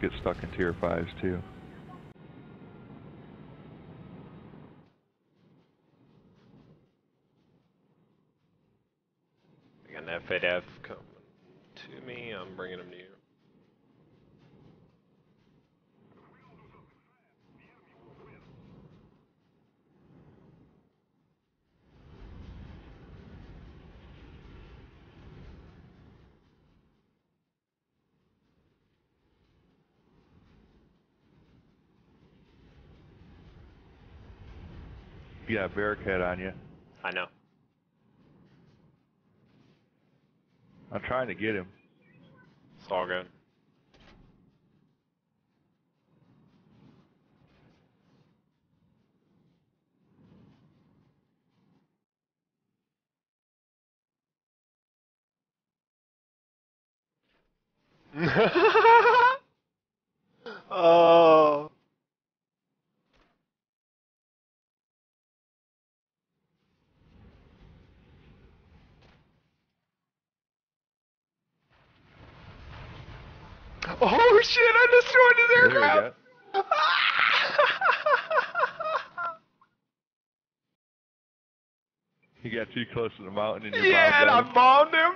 get stuck in tier fives too. I got an F8F coming to me. I'm bringing him to you. You got a Bearcat on you. I know. I'm trying to get him. It's all good. oh. Oh shit, I destroyed his aircraft! he got too close to the mountain and you yeah, and I bombed bombed him.